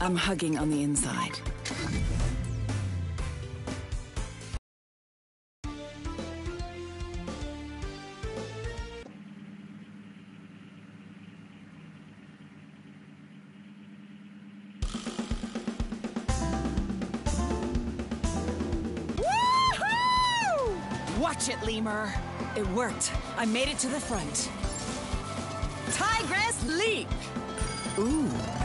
I'm hugging on the inside. Watch it, Lemur. It worked. I made it to the front. Tigress leap! Ooh.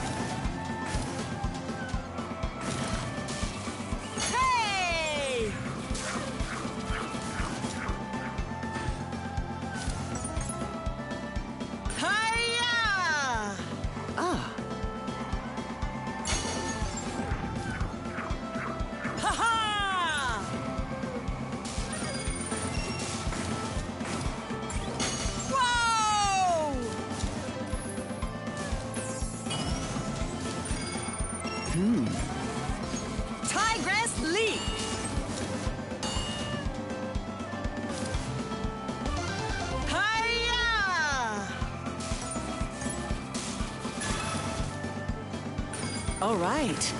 Right.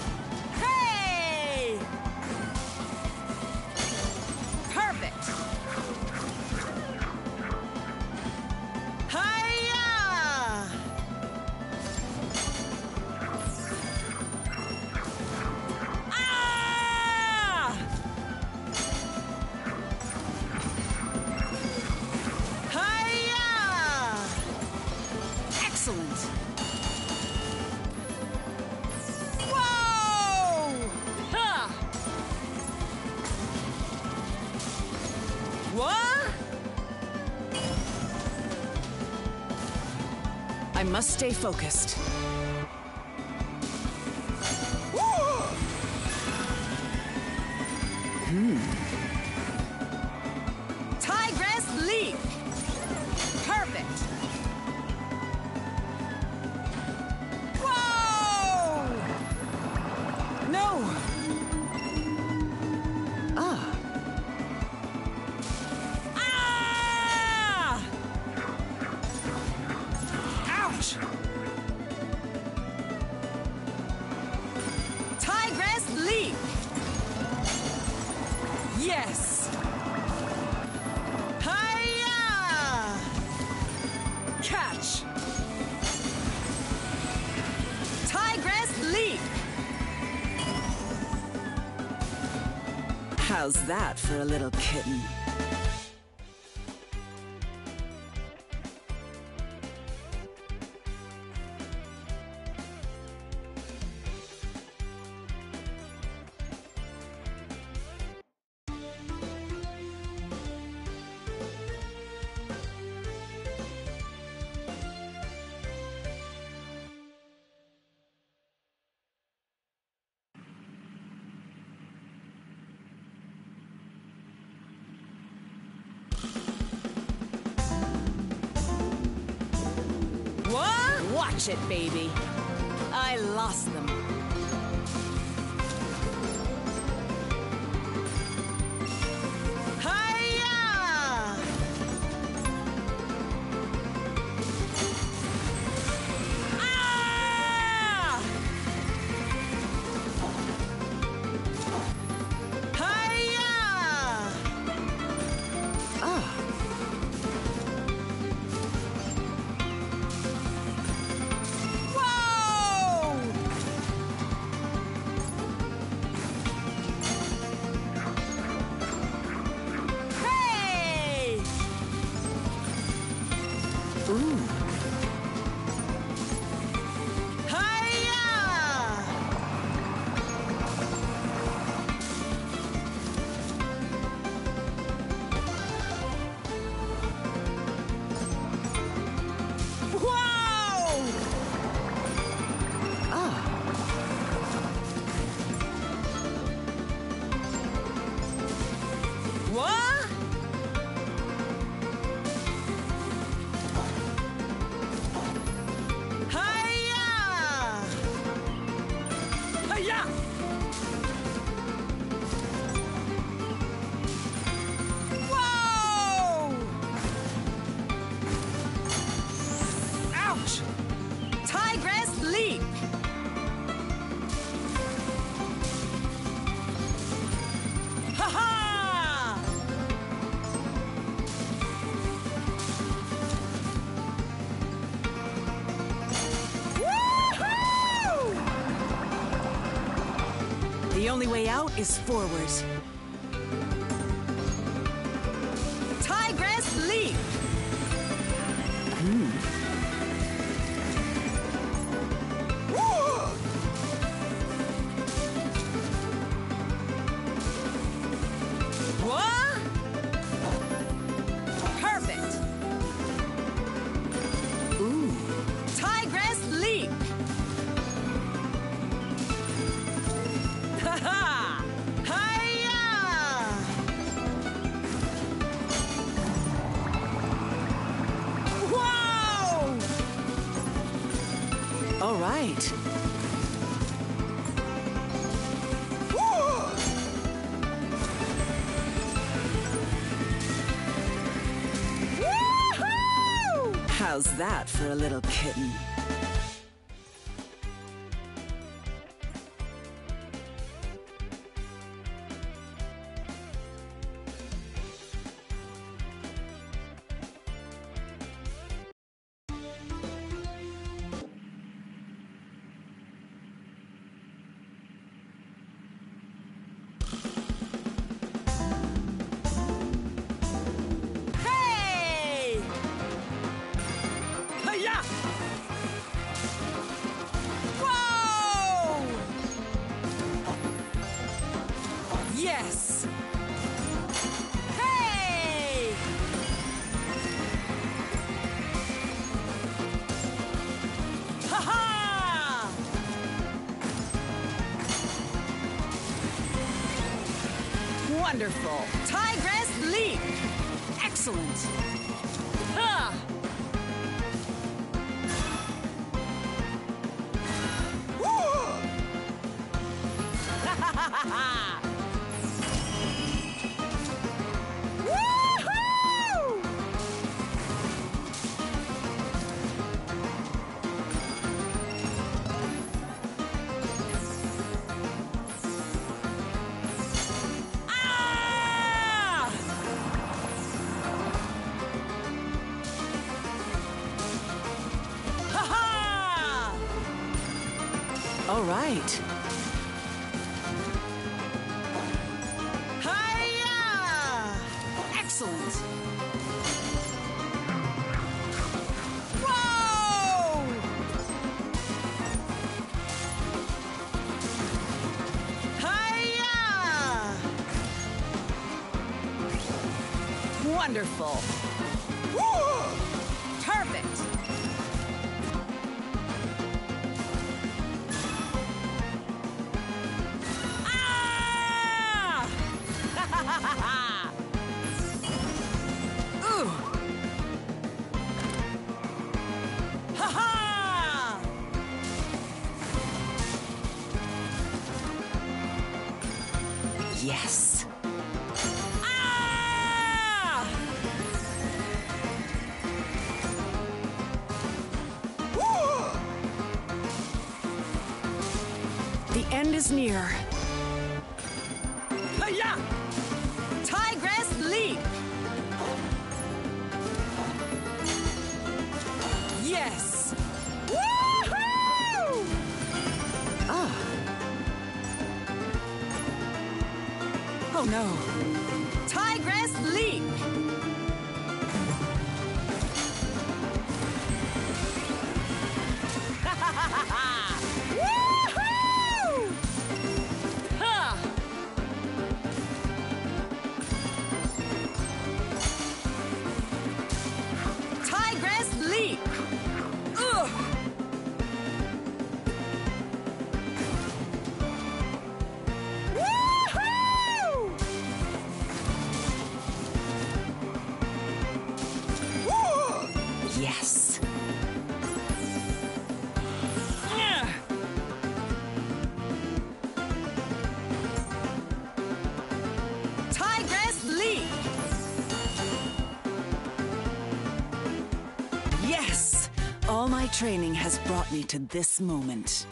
Must stay focused. How's that for a little kitten? It, baby. is forward. that for a little kitten. is near. training has brought me to this moment.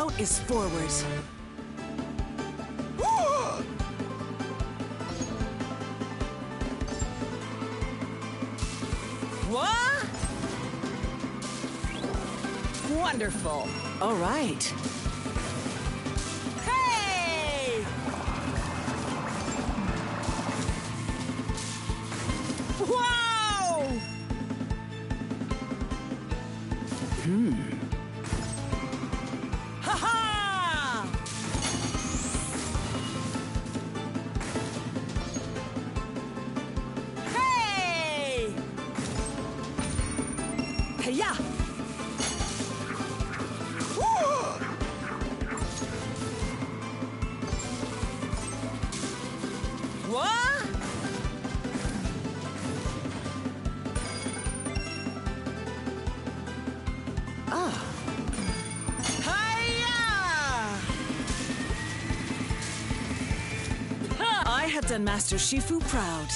Out is forward. I have done Master Shifu proud.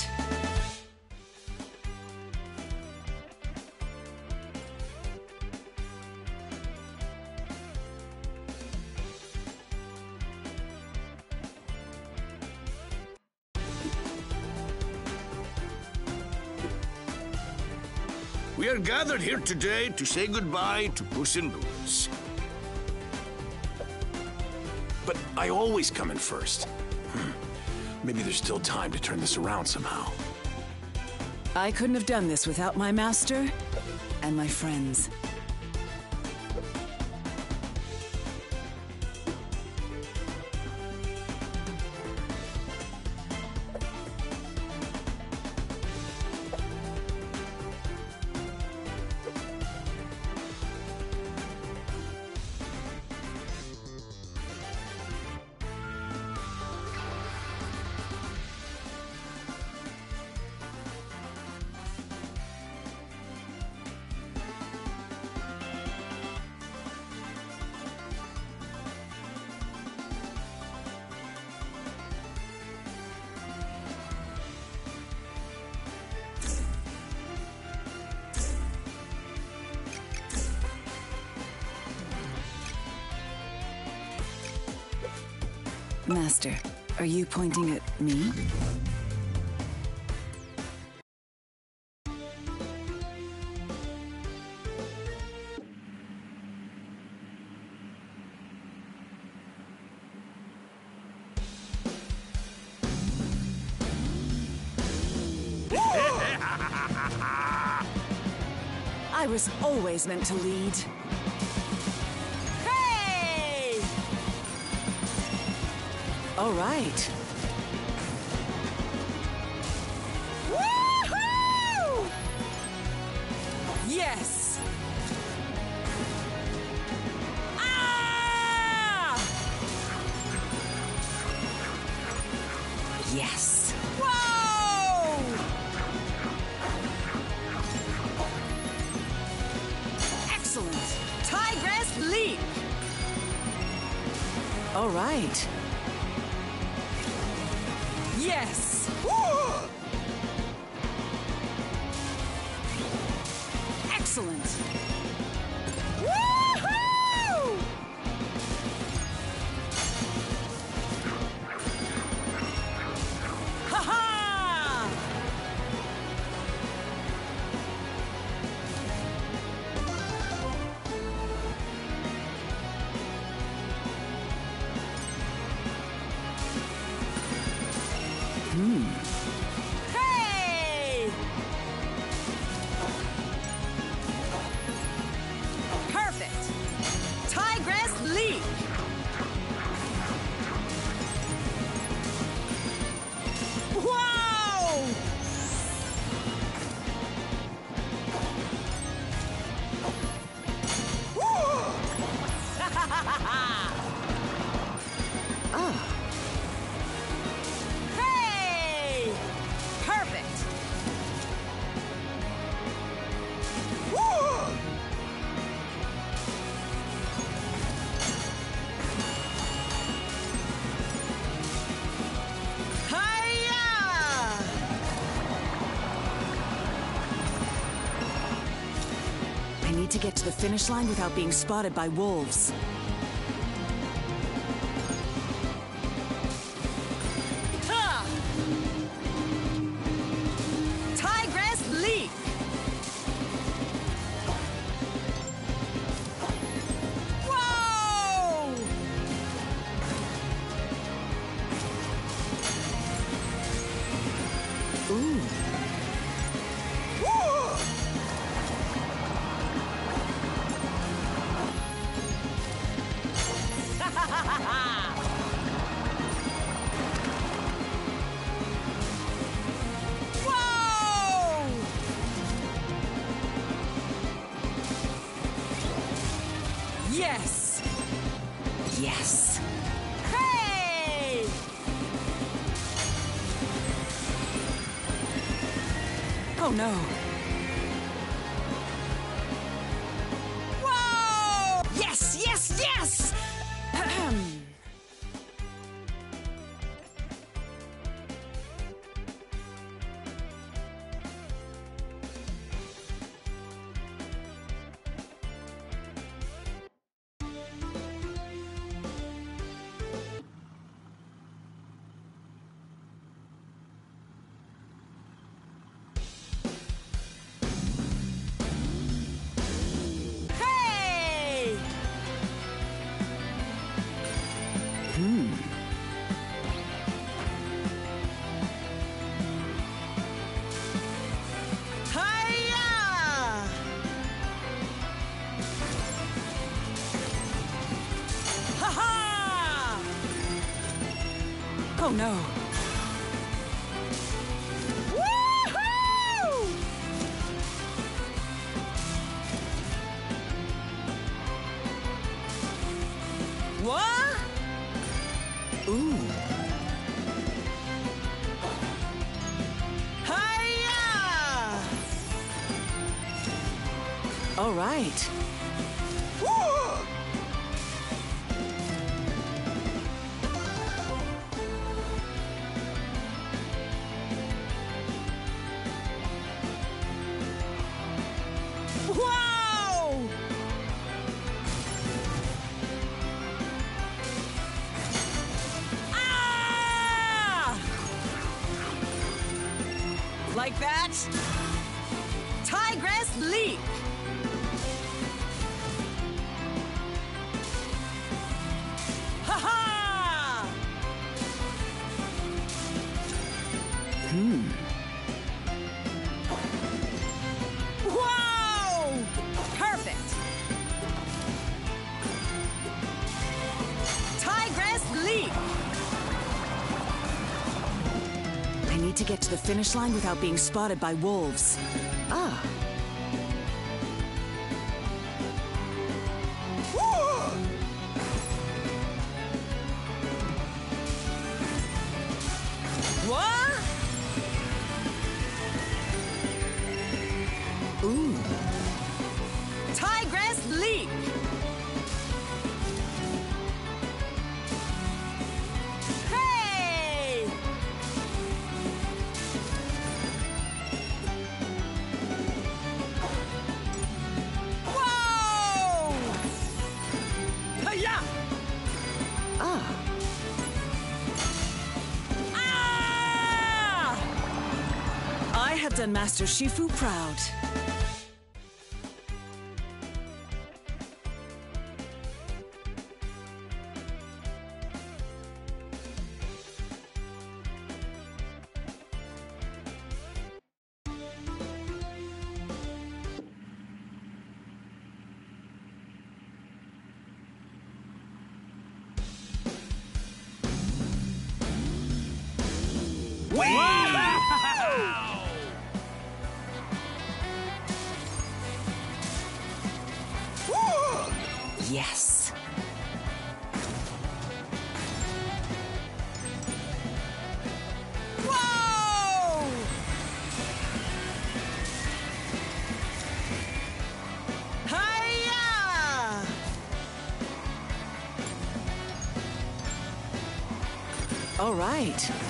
We are gathered here today to say goodbye to Puss in Boots. But I always come in first. Hmm. Maybe there's still time to turn this around somehow. I couldn't have done this without my master and my friends. You pointing at me? I was always meant to lead. All right. to get to the finish line without being spotted by wolves. the finish line without being spotted by wolves. Shifu proud. right.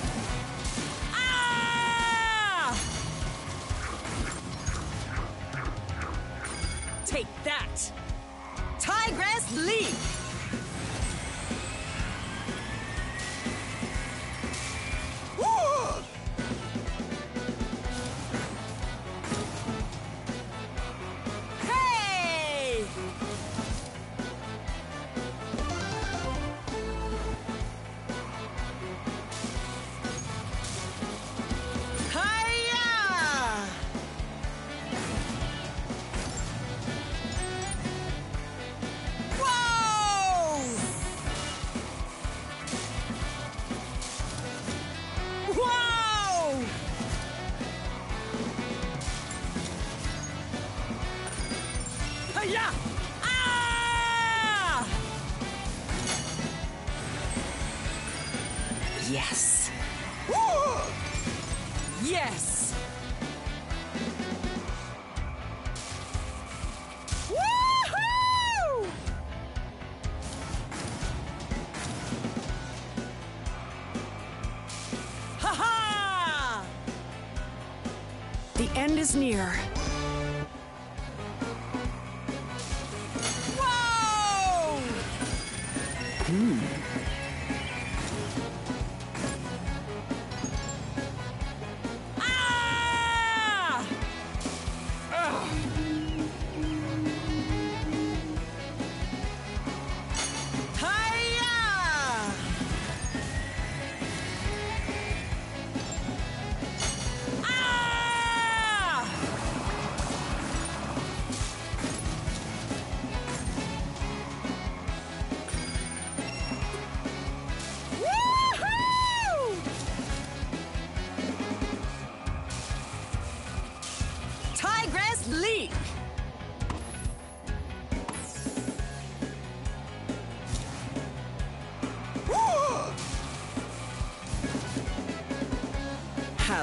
near.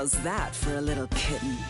How's that for a little kitten?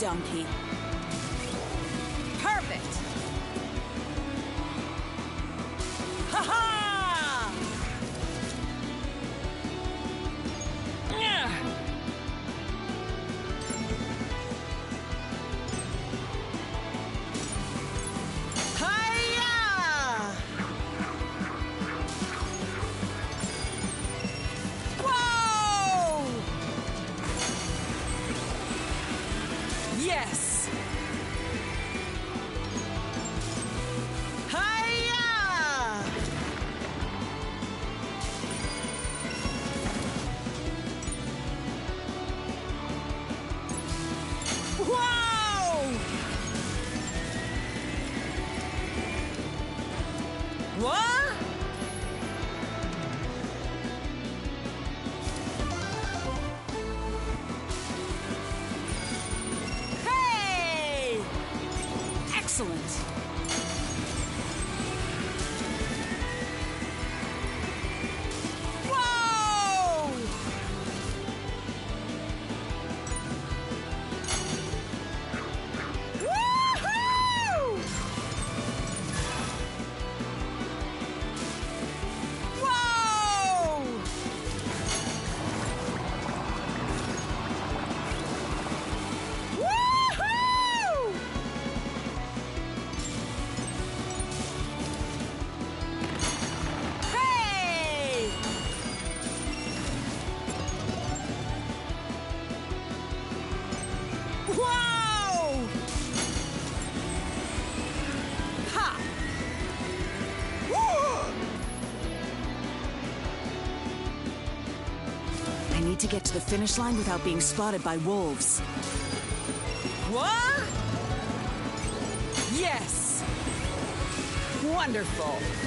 Duncan. To get to the finish line without being spotted by wolves. What? Yes. Wonderful.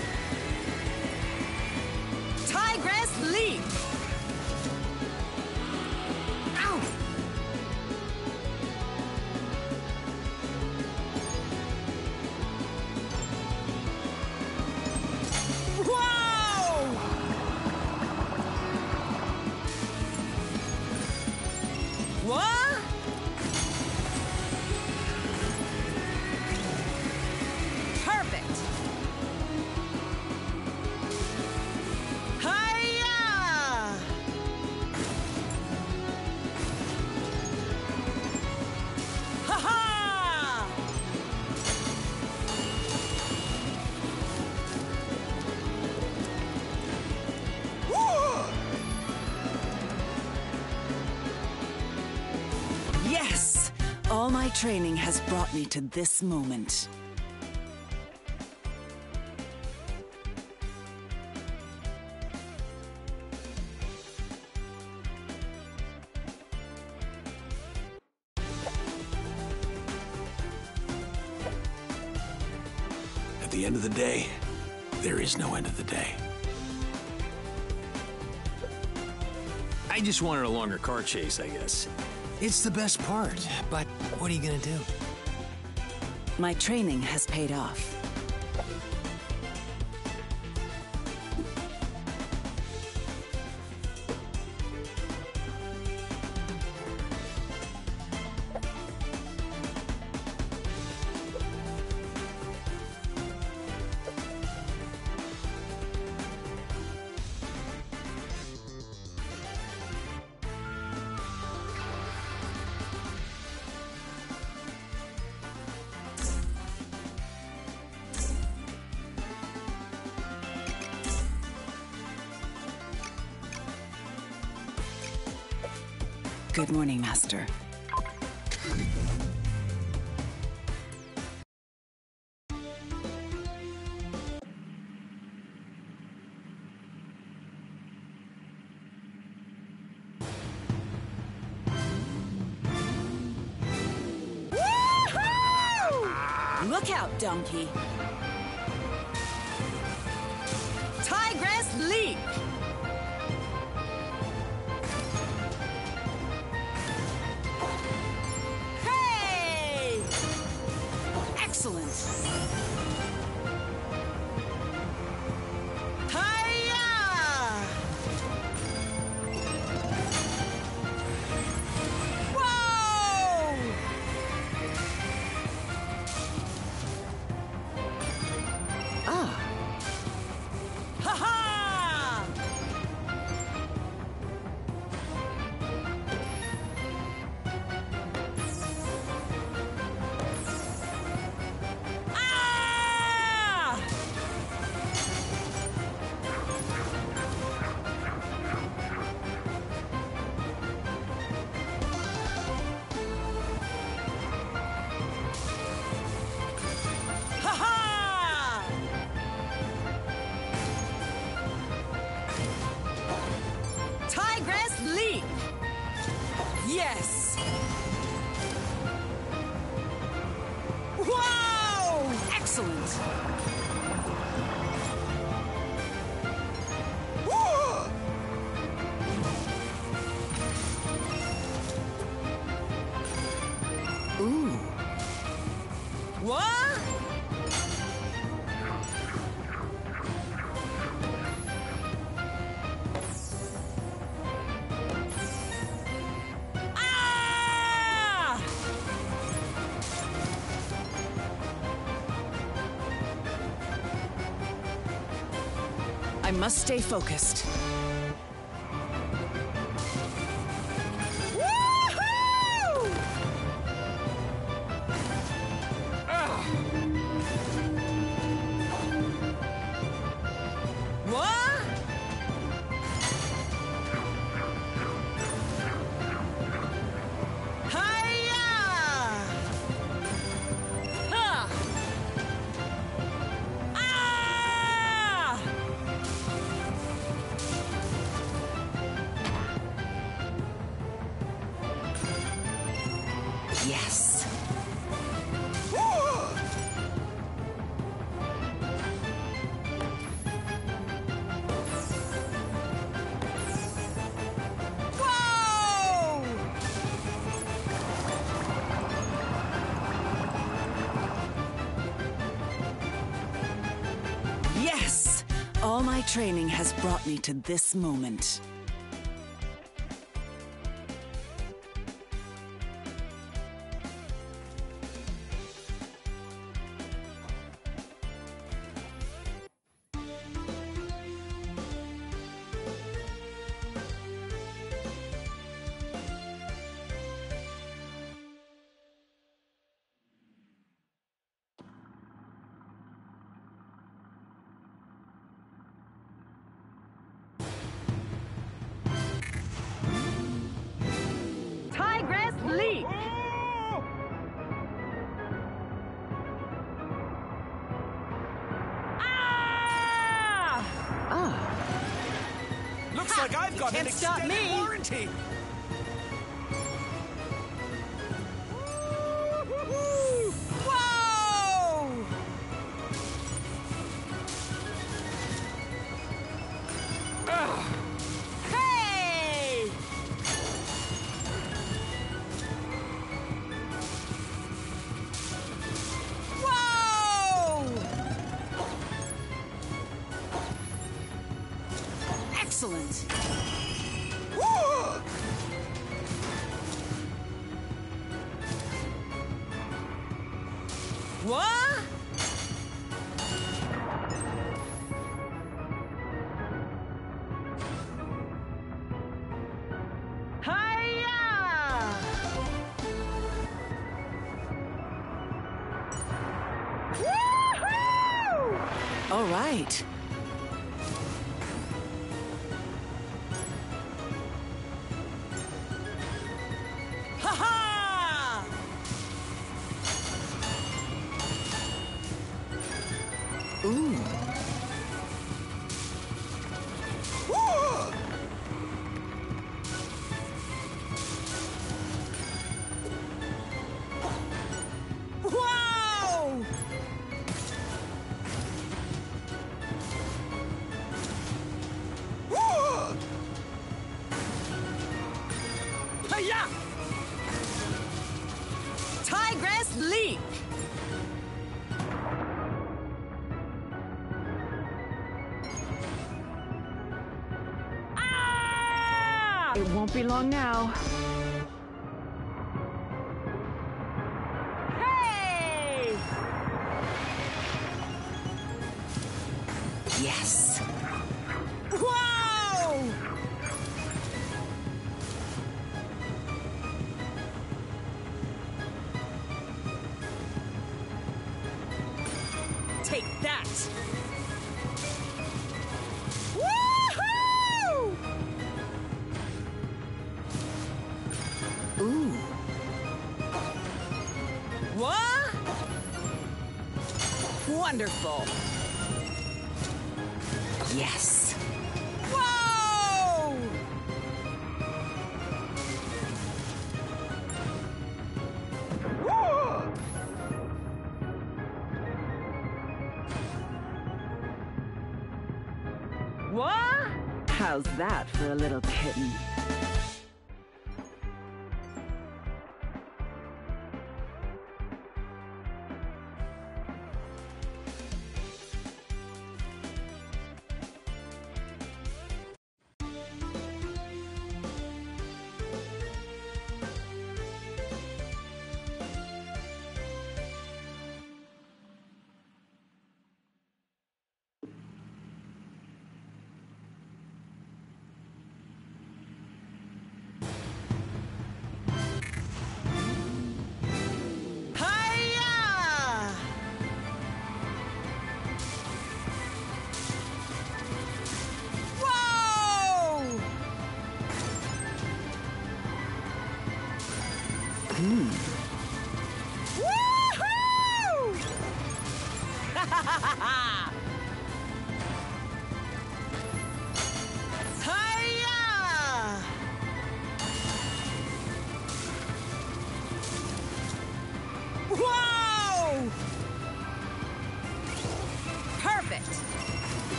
All my training has brought me to this moment. At the end of the day, there is no end of the day. I just wanted a longer car chase, I guess. It's the best part, but what are you gonna do? My training has paid off. Excellent! must stay focused. brought me to this moment. Excellent. What? be long now. How's that for a little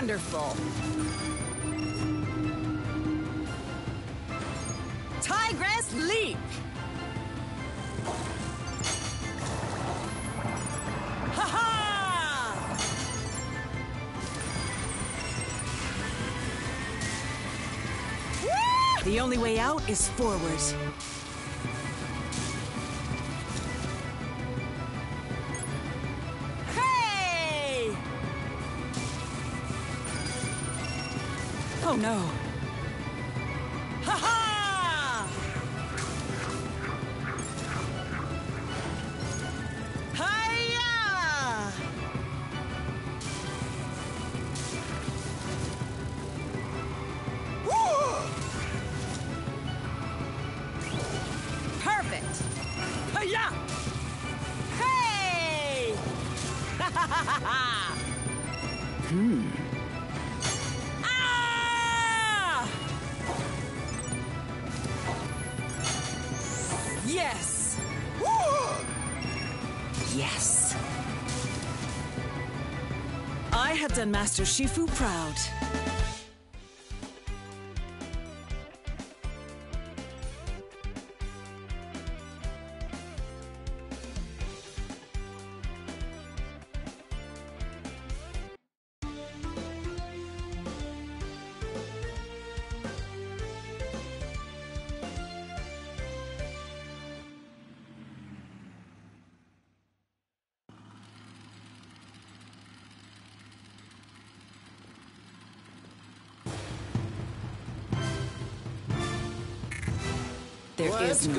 Wonderful. Tigress Leap. Ha ha! The only way out is forwards. Grandmaster Shifu proud.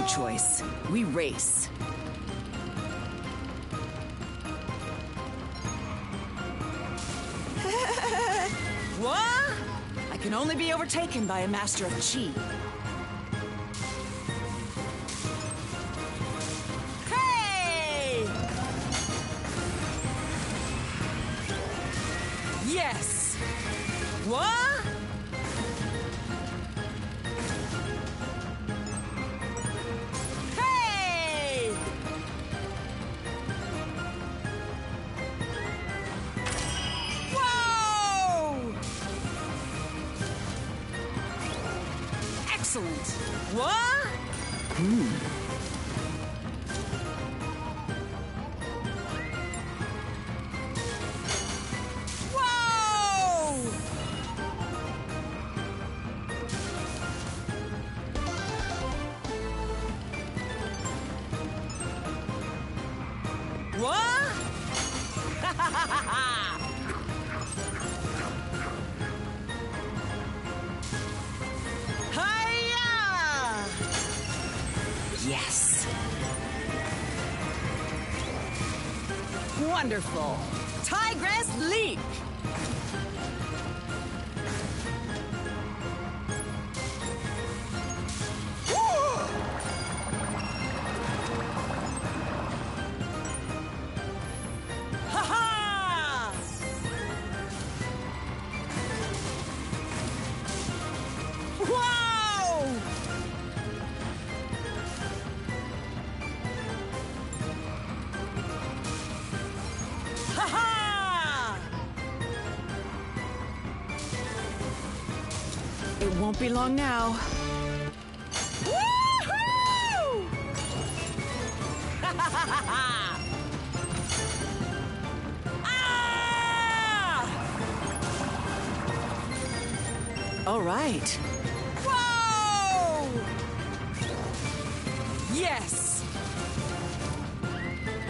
choice. We race. what? I can only be overtaken by a master of chi. Long now. Ah! All right. Whoa! Yes!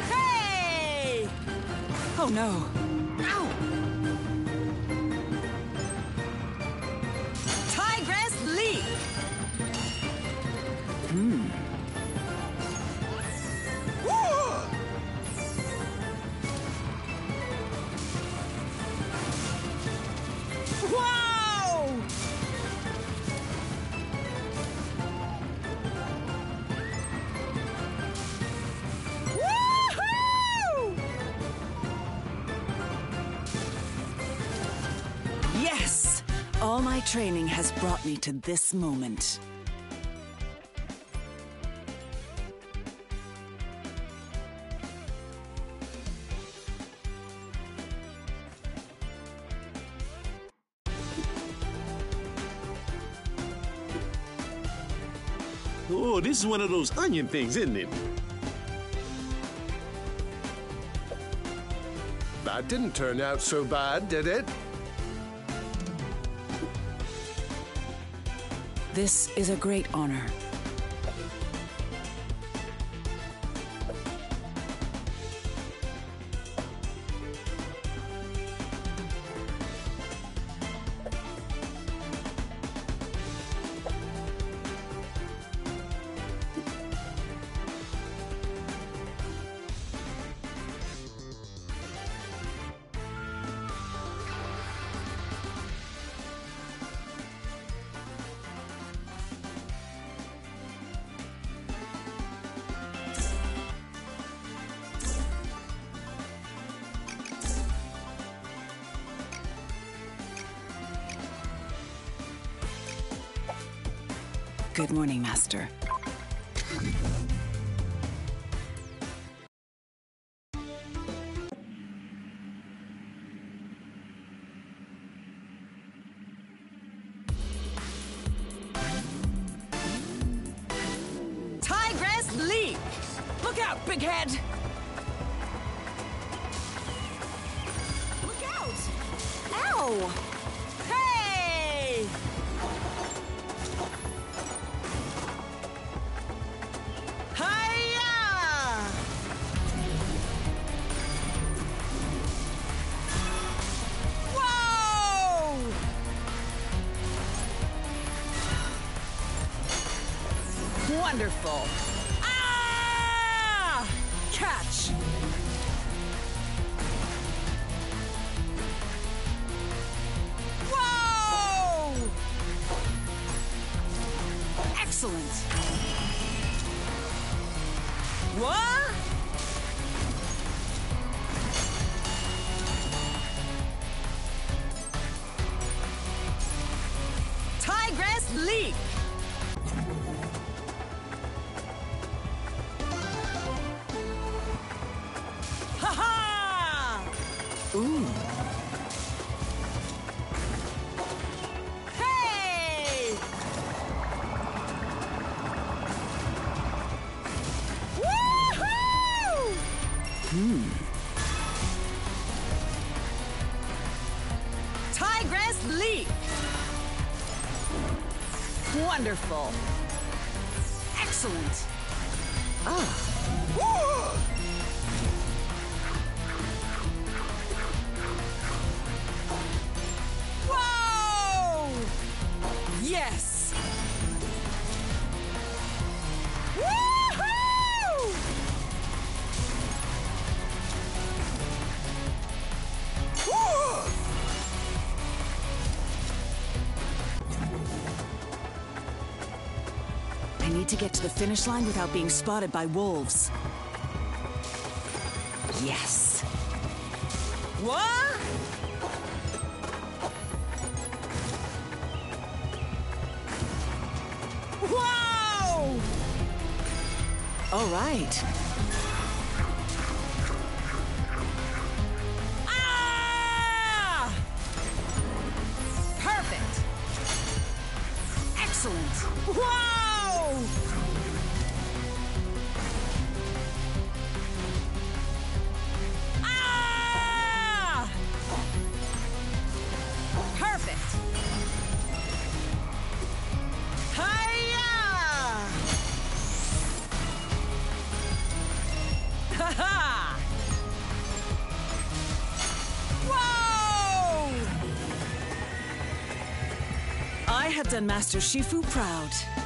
Hey! Oh no. Training has brought me to this moment. Oh, this is one of those onion things, isn't it? That didn't turn out so bad, did it? This is a great honor. Excellent. What? Wonderful! To get to the finish line without being spotted by wolves. Yes. Master Shifu proud.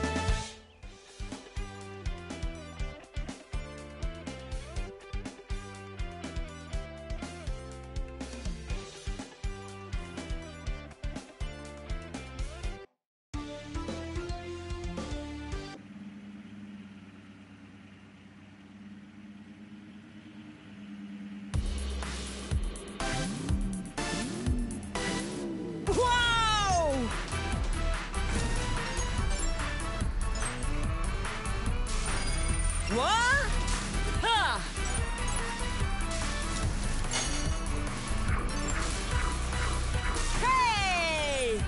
Hey!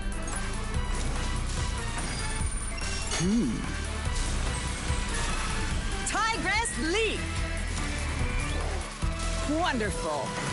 Hmm. Tigress Leap! Wonderful!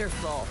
Wonderful.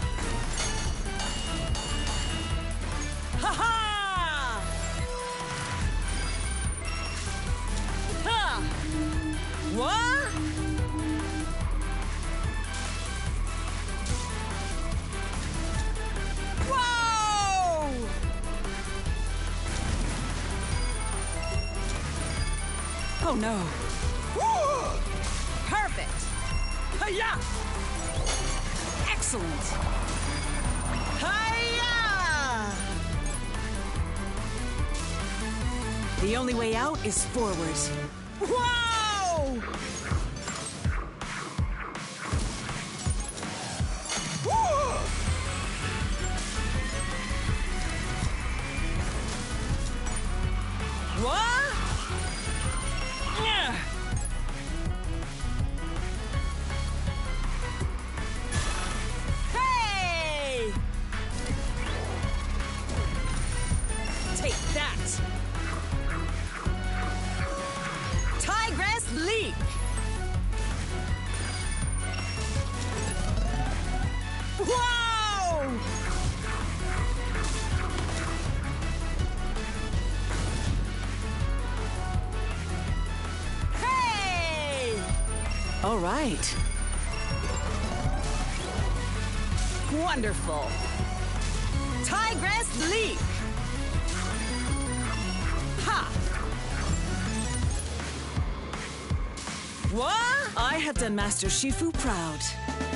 is forward. right. Wonderful. Tigress Leap! Ha! What? I have done Master Shifu proud.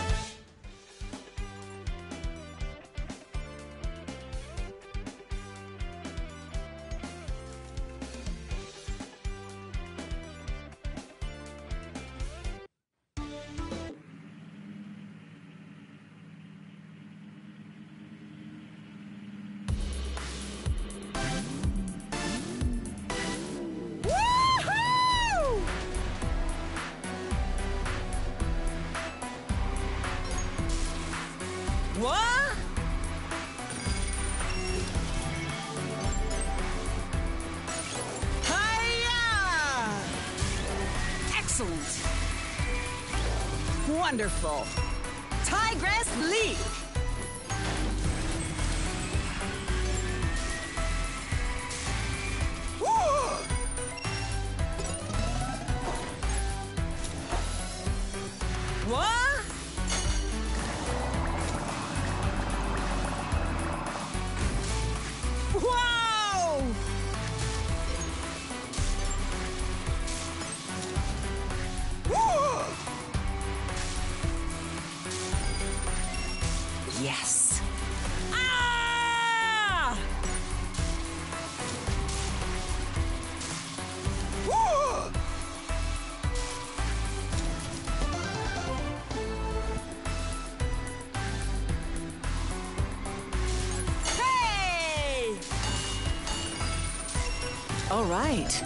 right.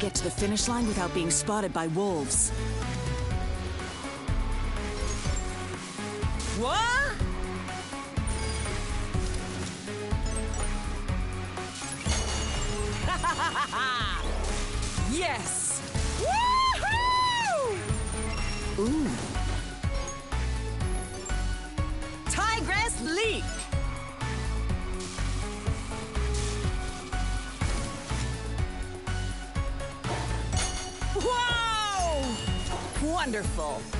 get to the finish line without being spotted by wolves. What? yes! wonderful.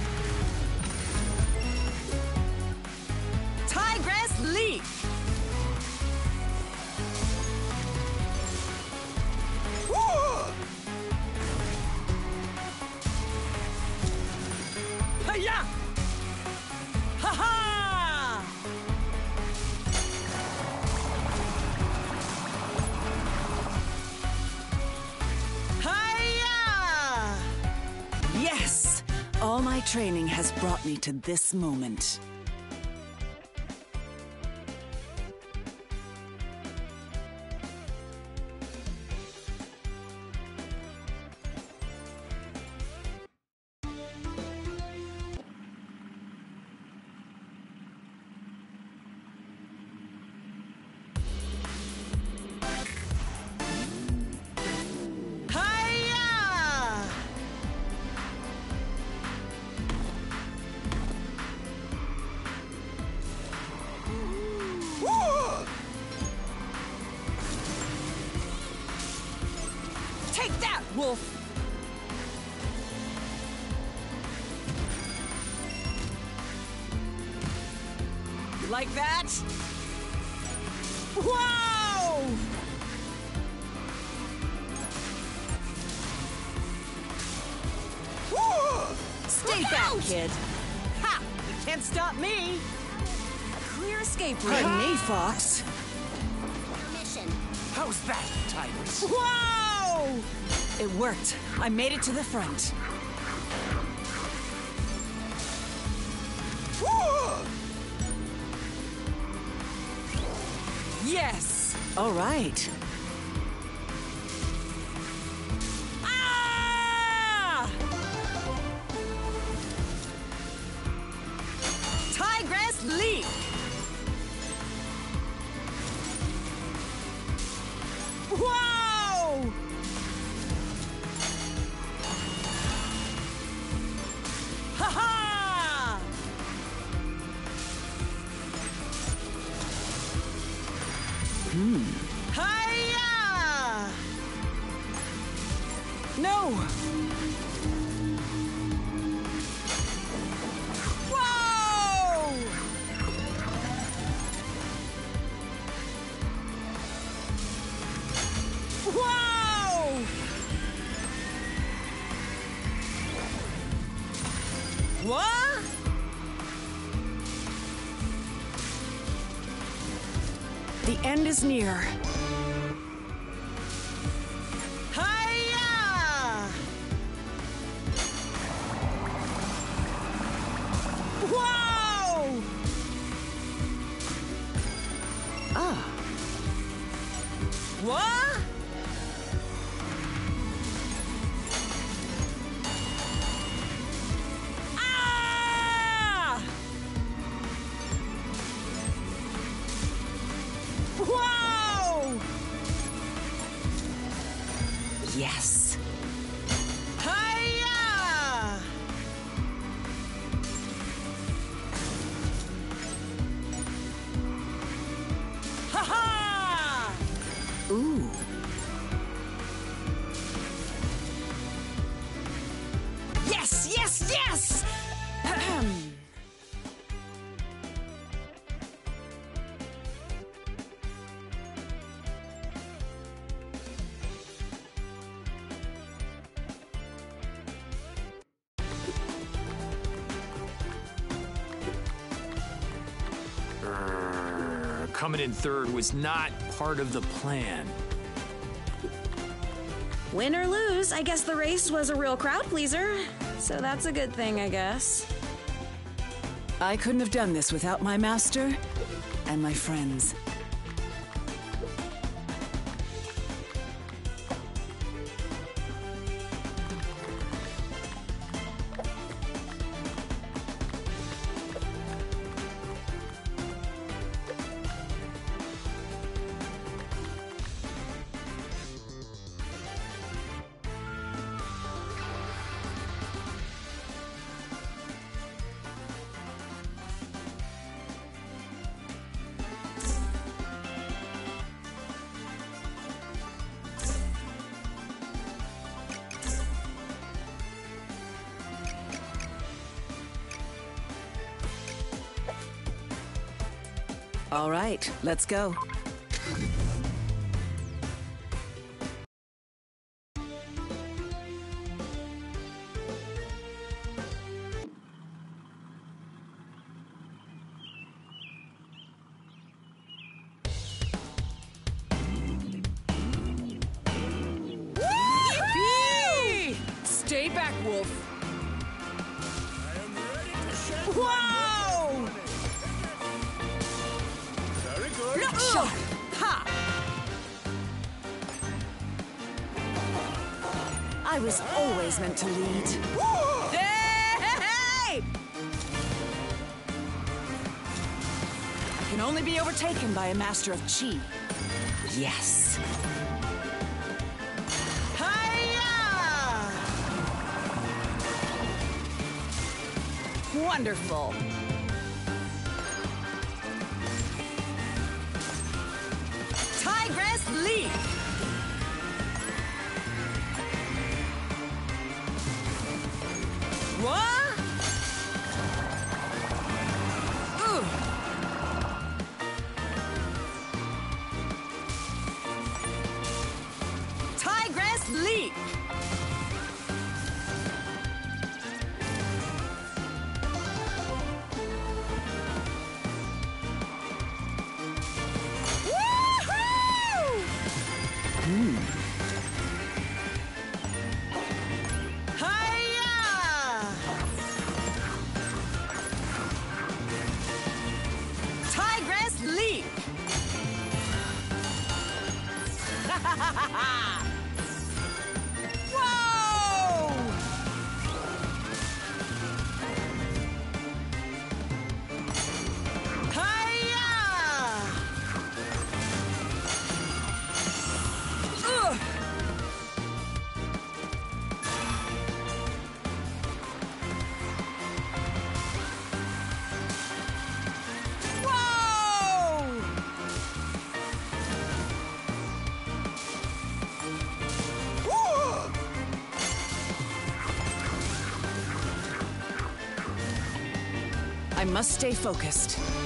training has brought me to this moment. I made it to the front. No! Whoa! Whoa! What? The end is near. Coming in third was not part of the plan. Win or lose, I guess the race was a real crowd pleaser. So that's a good thing, I guess. I couldn't have done this without my master and my friends. Let's go. Stay back, Wolf. Always meant to lead. Hey! I can only be overtaken by a master of chi. Yes. Hiya! Wonderful. Must stay focused.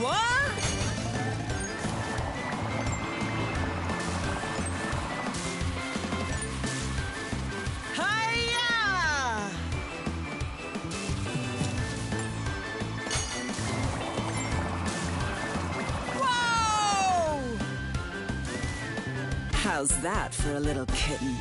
What? How's that for a little kitten?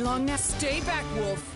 long now. Stay back, Wolf.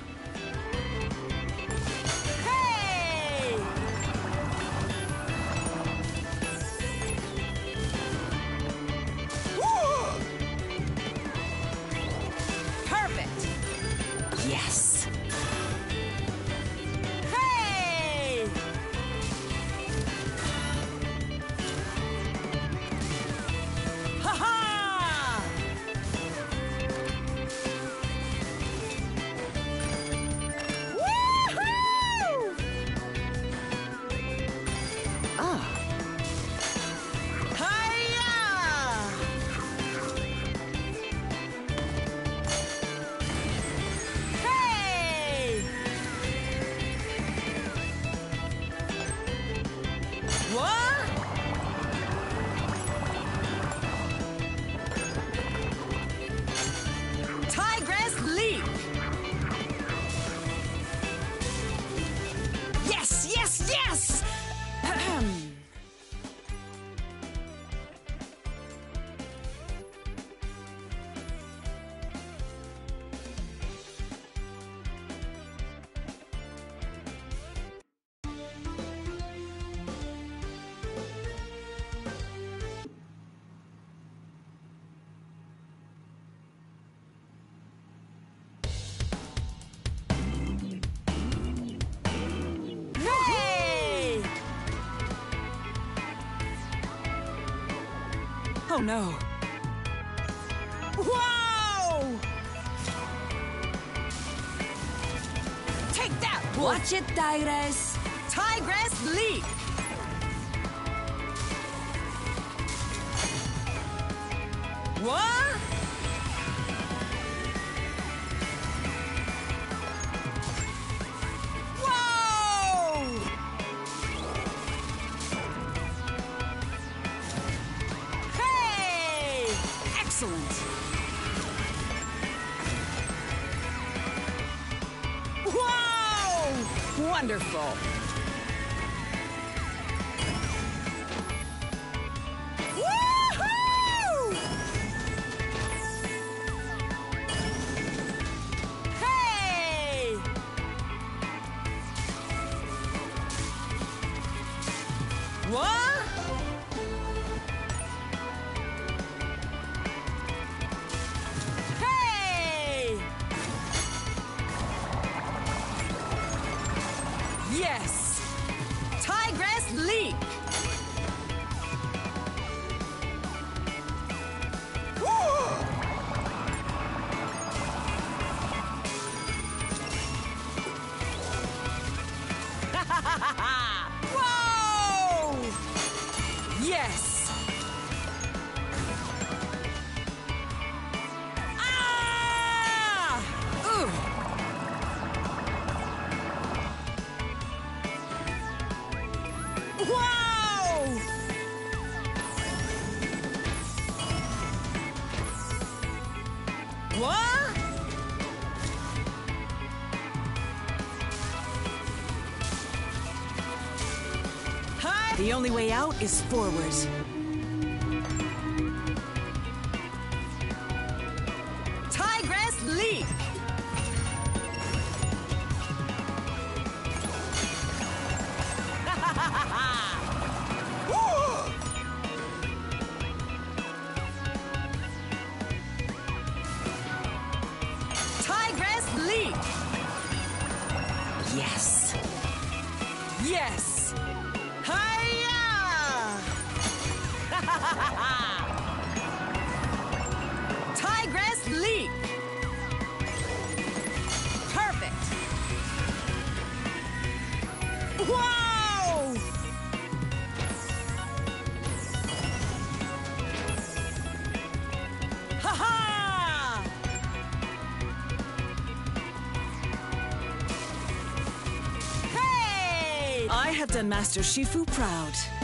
Whoa! only way out is forward. Master Shifu proud.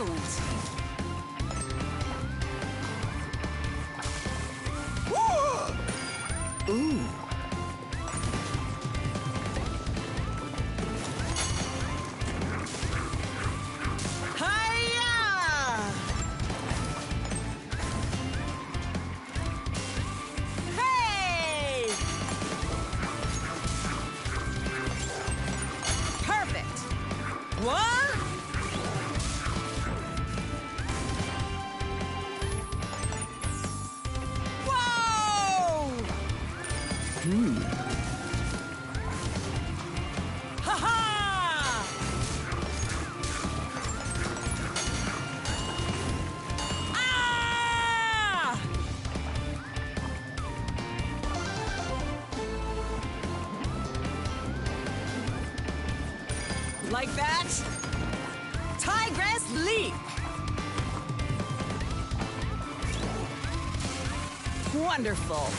Excellent! Wonderful!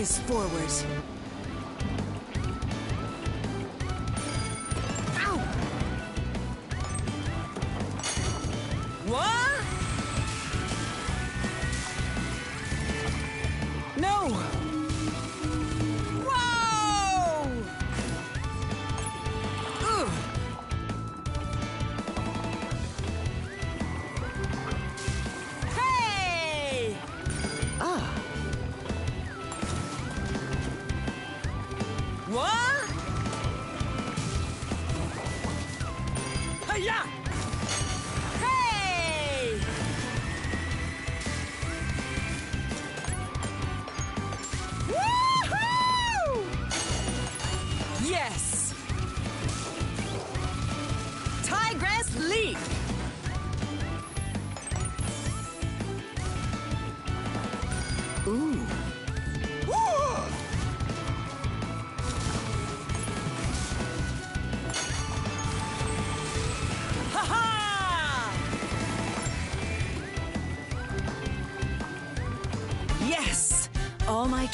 Is forward.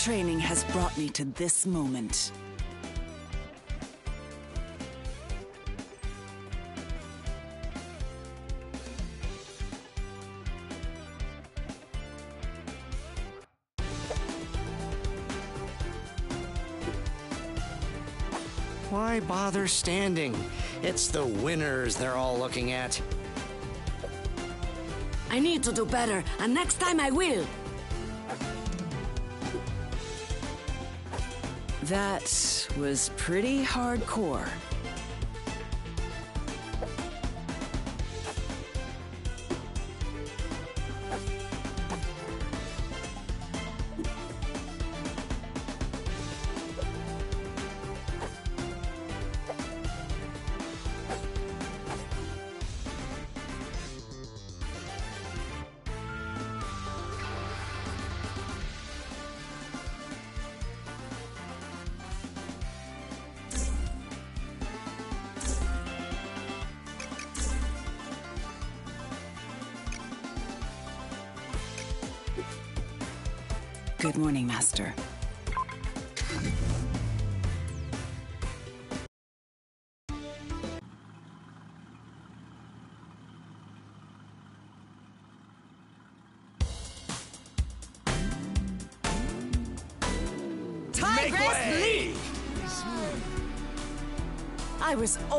Training has brought me to this moment. Why bother standing? It's the winners they're all looking at. I need to do better, and next time I will. That was pretty hardcore.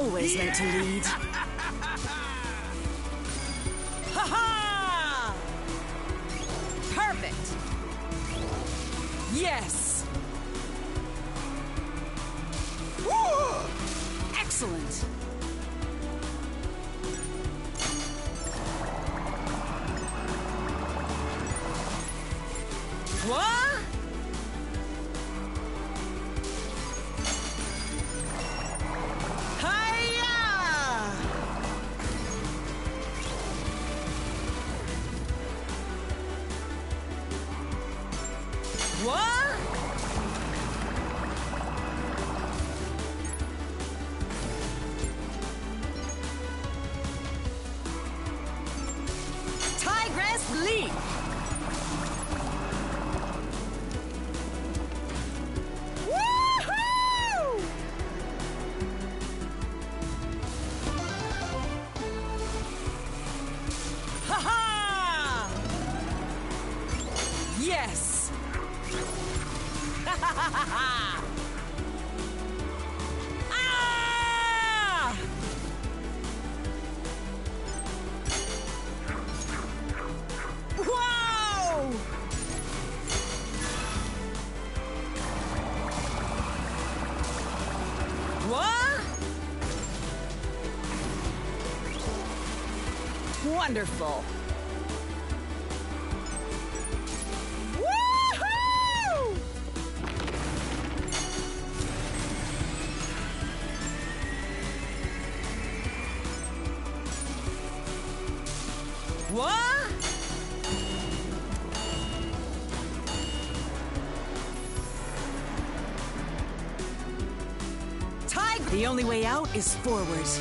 always meant to lead. Flee! Wonderful. The only way out is forwards.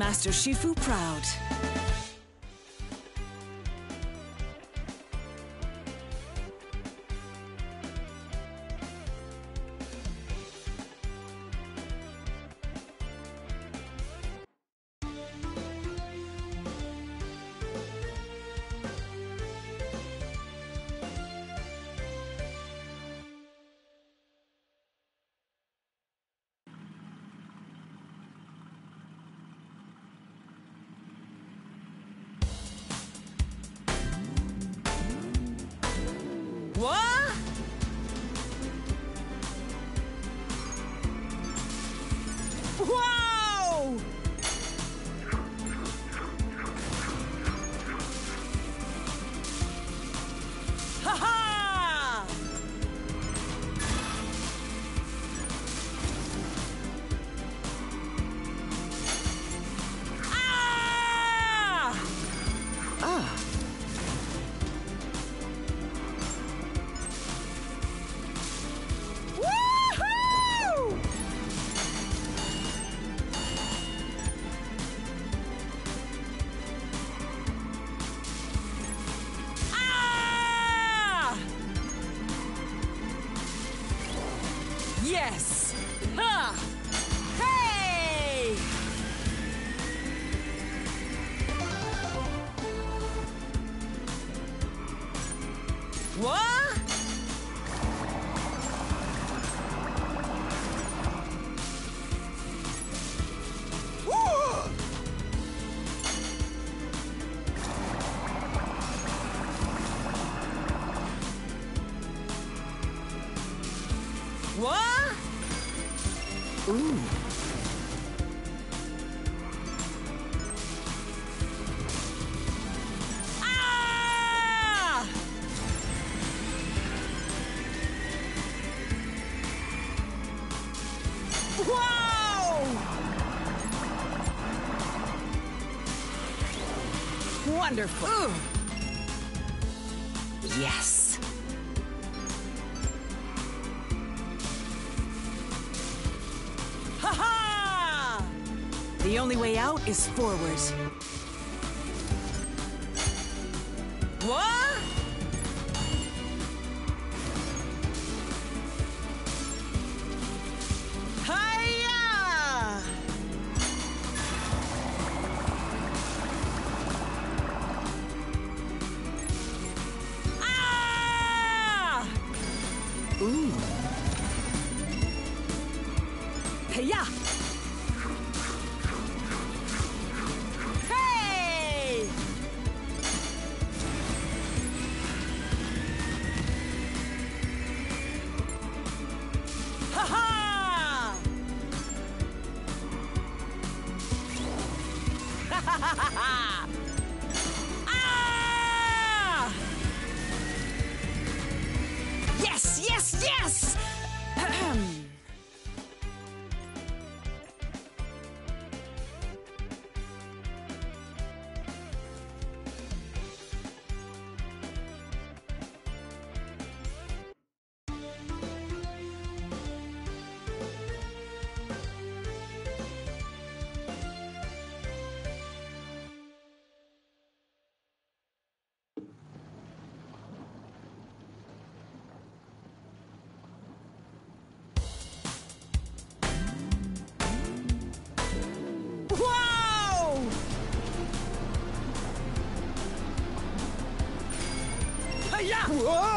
Master Shifu proud. Wonderful. Ooh. Yes. Ha ha! The only way out is forward. Whoa!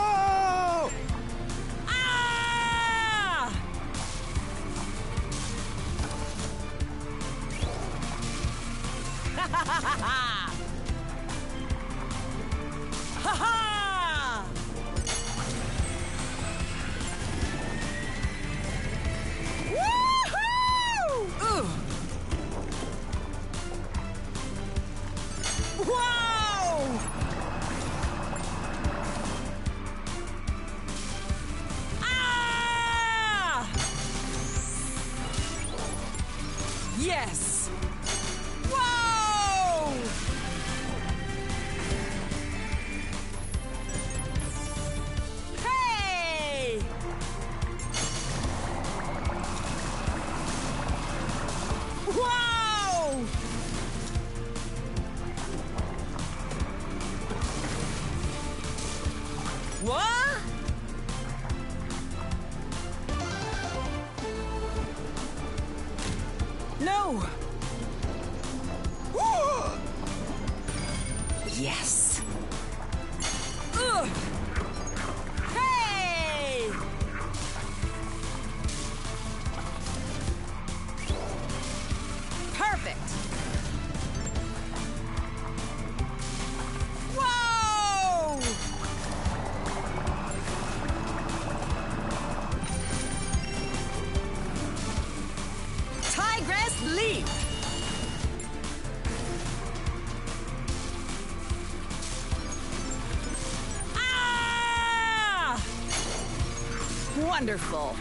Wonderful.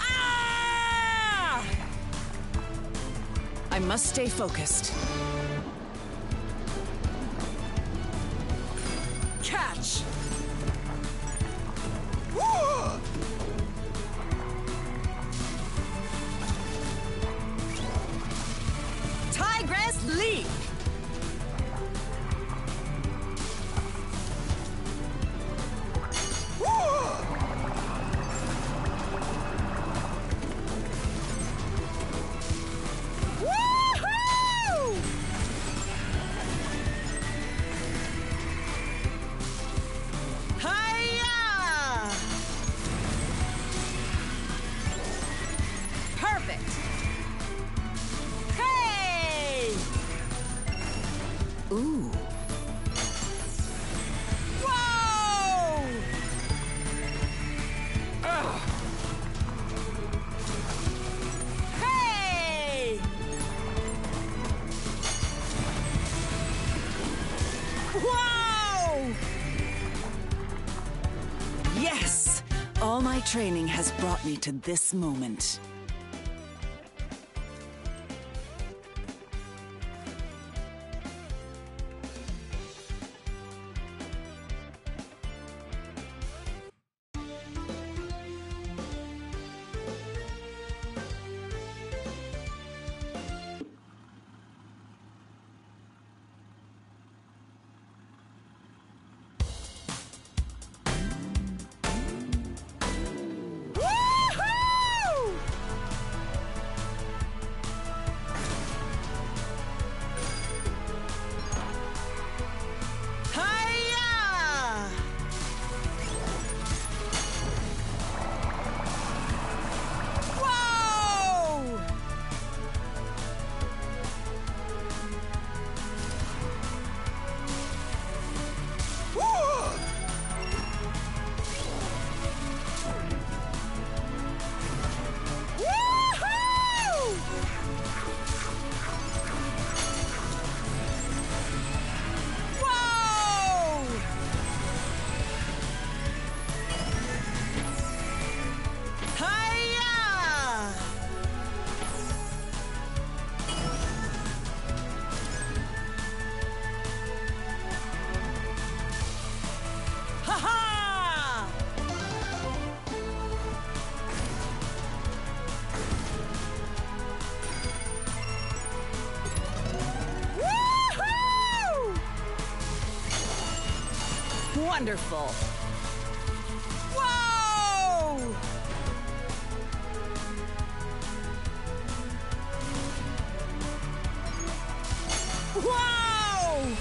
Ah! I must stay focused. Training has brought me to this moment. Whoa!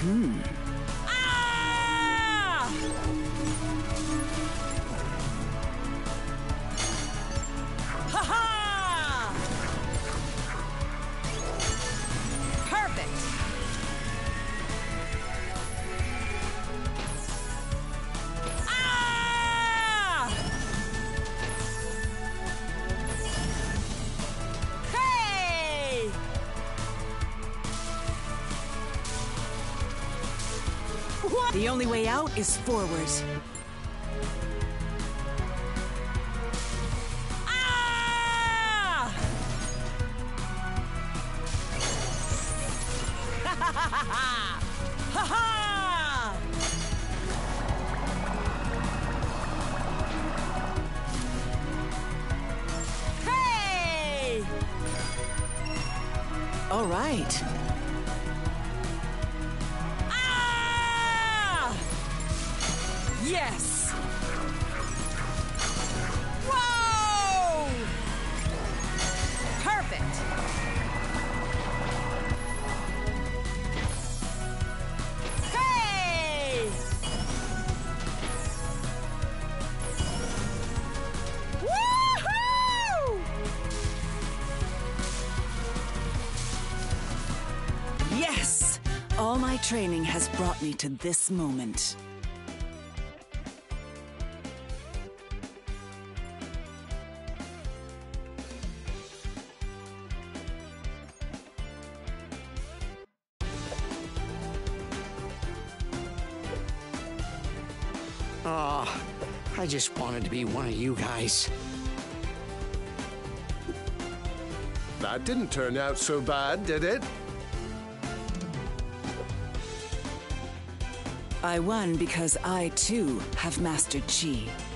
Hmm. Is forward. Training has brought me to this moment. Oh, I just wanted to be one of you guys. That didn't turn out so bad, did it? I won because I too have mastered Chi.